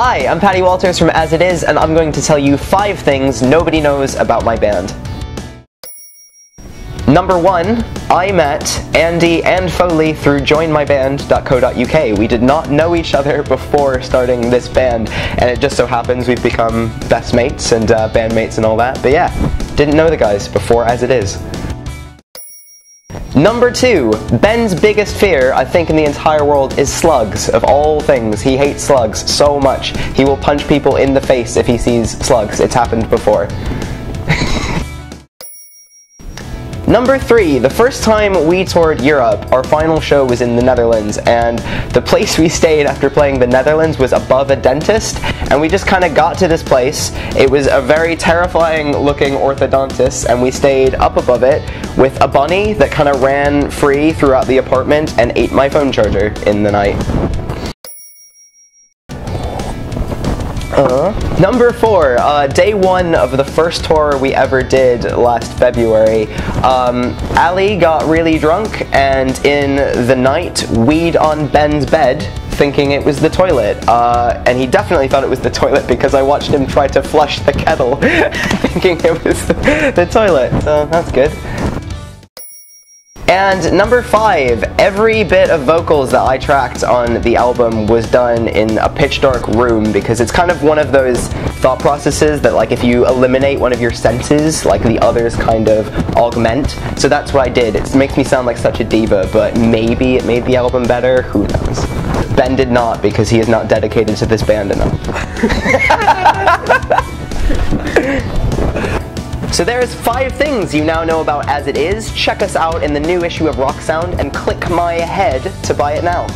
Hi, I'm Patty Walters from As It Is, and I'm going to tell you five things nobody knows about my band. Number one, I met Andy and Foley through joinmyband.co.uk. We did not know each other before starting this band, and it just so happens we've become best mates and uh, bandmates and all that. But yeah, didn't know the guys before As It Is. Number two, Ben's biggest fear, I think, in the entire world is slugs. Of all things, he hates slugs so much. He will punch people in the face if he sees slugs. It's happened before. Number three, the first time we toured Europe, our final show was in the Netherlands, and the place we stayed after playing the Netherlands was above a dentist, and we just kind of got to this place. It was a very terrifying looking orthodontist, and we stayed up above it with a bunny that kind of ran free throughout the apartment and ate my phone charger in the night. Uh, number four, uh, day one of the first tour we ever did last February. Um, Ali got really drunk and in the night weed on Ben's bed thinking it was the toilet. Uh, and he definitely thought it was the toilet because I watched him try to flush the kettle thinking it was the, the toilet. So that's good. And number five, every bit of vocals that I tracked on the album was done in a pitch dark room because it's kind of one of those thought processes that like if you eliminate one of your senses, like the others kind of augment. So that's what I did. It makes me sound like such a diva, but maybe it made the album better, who knows. Ben did not because he is not dedicated to this band enough. So there's five things you now know about As It Is. Check us out in the new issue of Rock Sound and click my head to buy it now.